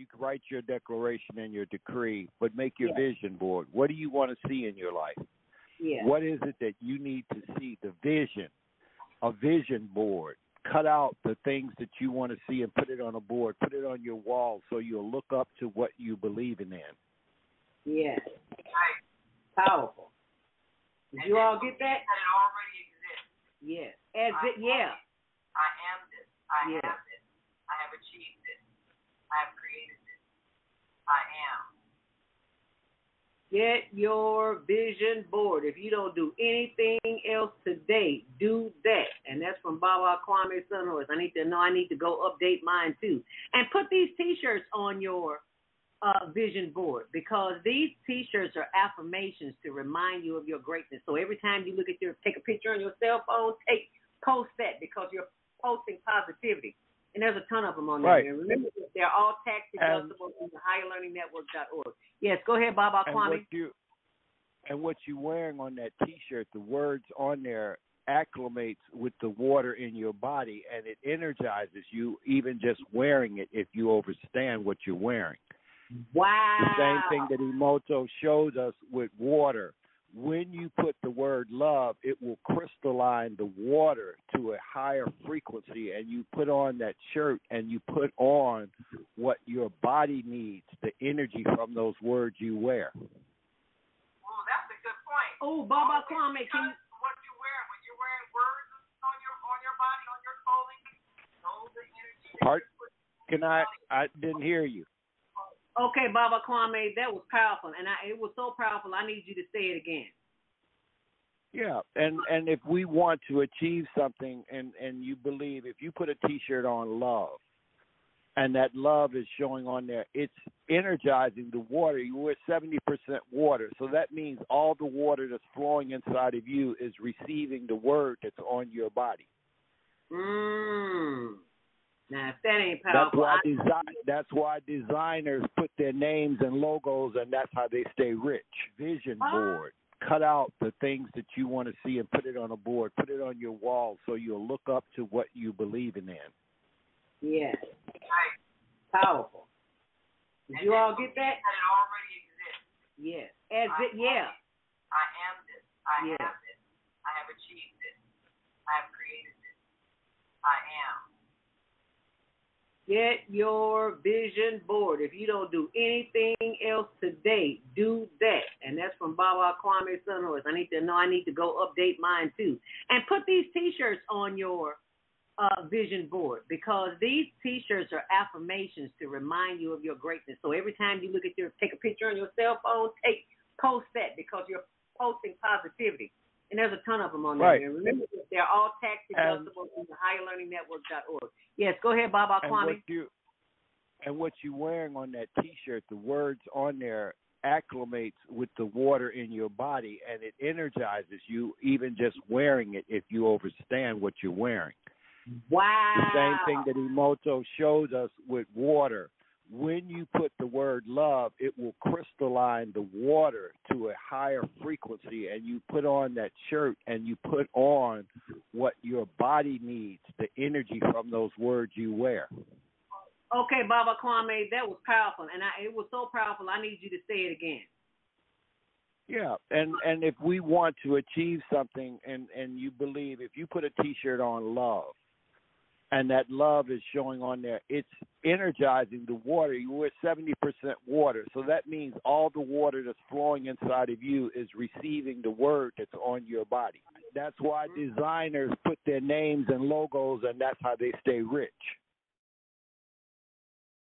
You can write your declaration and your decree, but make your Yes. vision board. What do you want to see in your life? Yeah. What is it that you need to see? The vision, a vision board. Cut out the things that you want to see and put it on a board. Put it on your wall so you'll look up to what you believe in. Yes. Powerful. Did you all get that? That it already exists. Yes. As it, yeah. I am this. I Yeah. have this. I have achieved this. I have created this. I am. Get your vision board. If you don't do anything else today, do that. And that's from Baba Kwame Sunhorse. I need to know. I need to go update mine too. And put these T-shirts on your uh, vision board because these T-shirts are affirmations to remind you of your greatness. So every time you look at your, take a picture on your cell phone, take post that because you're posting positivity. And there's a ton of them on there. Right. And remember, they're all tax deductible through the higherlearningnetwork.org. Yes, go ahead, Baba and Kwame. what you and what you wearing on that T-shirt, the words on there acclimates with the water in your body, and it energizes you even just wearing it. If you understand what you're wearing, Wow. the same thing that Emoto shows us with water. When you put the word love, it will crystalline the water to a higher frequency, and you put on that shirt and you put on what your body needs, the energy from those words you wear. Oh, that's a good point. Oh, Baba Kwame, Because can you? what you wear when you're wearing words on your on your body, on your clothing, those are energy that Part- you put Can I? I didn't hear you. Okay, Baba Kwame, that was powerful, and I, it was so powerful. I need you to say it again. Yeah, and and if we want to achieve something, and and you believe, if you put a T-shirt on love, and that love is showing on there, it's energizing the water. You wear seventy percent water, so that means all the water that's flowing inside of you is receiving the word that's on your body. Mmm. Now, if that ain't That's why I, design. That's why designers put their names and logos, and that's how they stay rich. Vision board. Cut out the things that you want to see and put it on a board. Put it on your wall so you'll look up to what you believe in. yes, right. powerful. Did you all get that? That it already exists. Yes. As I it, yeah. I am this. I Yeah. have this. I have achieved this. I have created this. I am. Get your vision board. If you don't do anything else today, do that. And that's from Baba Kwame Sunhorse. I need to know. I need to go update mine too. And put these T-shirts on your uh, vision board because these T-shirts are affirmations to remind you of your greatness. So every time you look at your, take a picture on your cell phone, take post that because you're posting positivity. And there's a ton of them on there. Right. And remember, they're all tax And- deductible through the higherlearningnetwork.org. Yes, go ahead, Baba And Kwame. what you and what you're wearing on that T-shirt, the words on there acclimates with the water in your body, and it energizes you even just wearing it. If you understand what you're wearing. Wow. The same thing that Emoto shows us with water. When you put the word love, it will crystalline the water to a higher frequency, and you put on that shirt and you put on what your body needs, the energy from those words you wear. Okay, Baba Kwame, that was powerful, and I, it was so powerful. I need you to say it again. Yeah, and and if we want to achieve something, and and you believe, if you put a T-shirt on love, and that love is showing on there, it's energizing the water. You seventy percent water, so that means all the water that's flowing inside of you is receiving the word that's on your body. That's why designers put their names and logos, and that's how they stay rich.